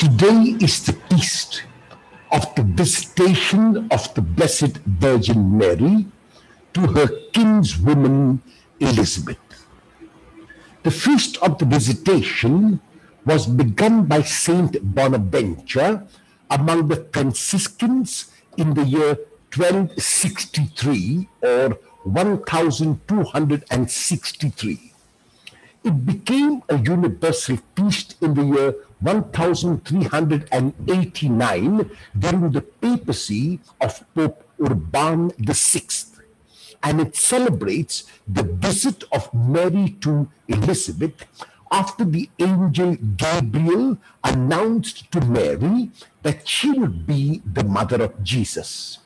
Today is the feast of the visitation of the Blessed Virgin Mary to her kinswoman Elizabeth. The feast of the visitation was begun by Saint Bonaventure among the Franciscans in the year 1263 or 1263. It became a universal feast in the year 1389 during the papacy of Pope Urban VI. And it celebrates the visit of Mary to Elizabeth after the angel Gabriel announced to Mary that she would be the mother of Jesus.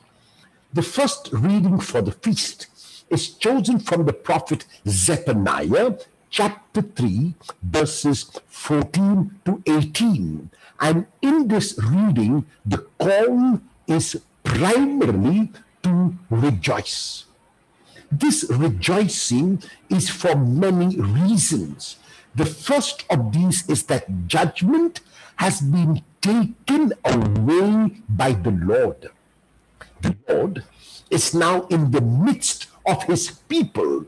The first reading for the feast is chosen from the prophet Zephaniah, chapter 3, verses 14 to 18. And in this reading, the call is primarily to rejoice. This rejoicing is for many reasons. The first of these is that judgment has been taken away by the Lord. The Lord is now in the midst of his people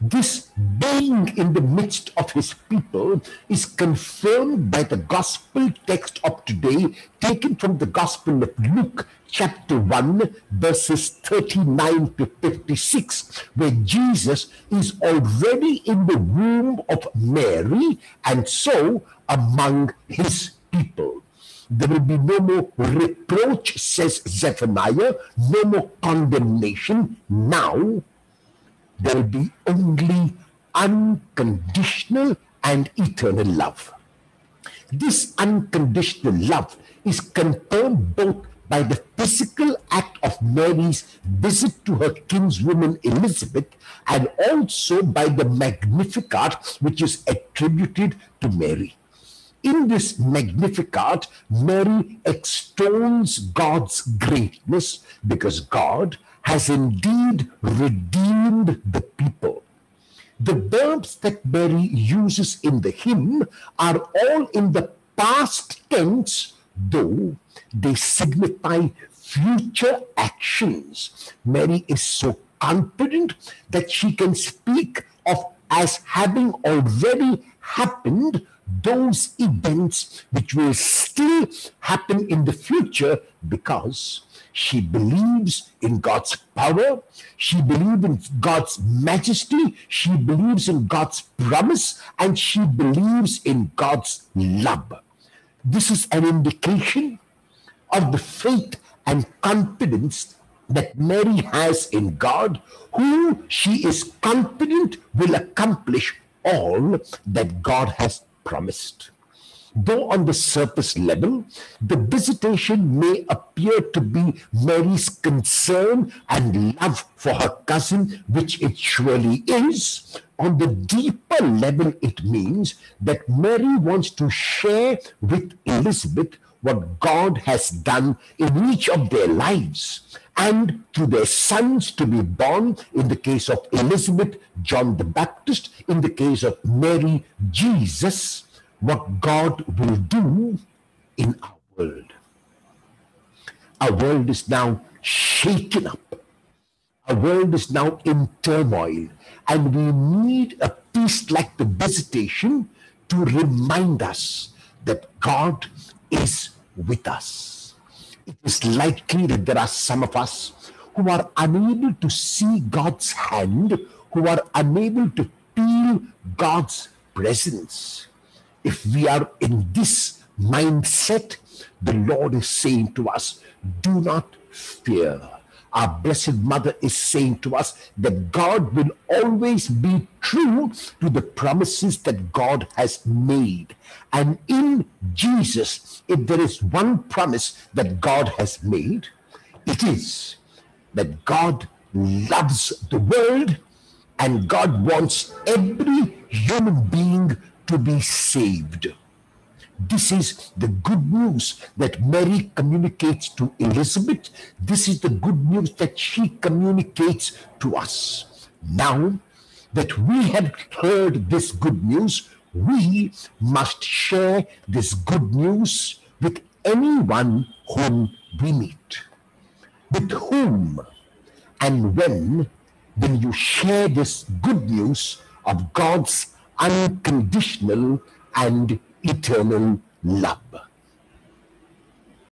this being in the midst of his people is confirmed by the gospel text of today, taken from the Gospel of Luke, chapter 1, verses 39 to 56, where Jesus is already in the womb of Mary and so among his people. There will be no more reproach, says Zephaniah, no more condemnation. Now there will be only unconditional and eternal love. This unconditional love is confirmed both by the physical act of Mary's visit to her kinswoman Elizabeth and also by the Magnificat which is attributed to Mary. In this Magnificat, Mary extols God's greatness because God has indeed redeemed the people. The verbs that Mary uses in the hymn are all in the past tense, though they signify future actions. Mary is so confident that she can speak of as having already happened those events which will still happen in the future because she believes in God's power. She believes in God's majesty. She believes in God's promise. And she believes in God's love. This is an indication of the faith and confidence that Mary has in God, who she is confident will accomplish all that God has promised. Though on the surface level, the visitation may appear to be Mary's concern and love for her cousin, which it surely is, on the deeper level, it means that Mary wants to share with Elizabeth what God has done in each of their lives and to their sons to be born, in the case of Elizabeth, John the Baptist, in the case of Mary, Jesus what God will do in our world. Our world is now shaken up. Our world is now in turmoil, and we need a feast like the visitation to remind us that God is with us. It is likely that there are some of us who are unable to see God's hand, who are unable to feel God's presence. If we are in this mindset, the Lord is saying to us, do not fear. Our Blessed Mother is saying to us that God will always be true to the promises that God has made. And in Jesus, if there is one promise that God has made, it is that God loves the world and God wants every human being to be saved. This is the good news that Mary communicates to Elizabeth. This is the good news that she communicates to us. Now that we have heard this good news, we must share this good news with anyone whom we meet. With whom and when will you share this good news of God's unconditional and eternal love?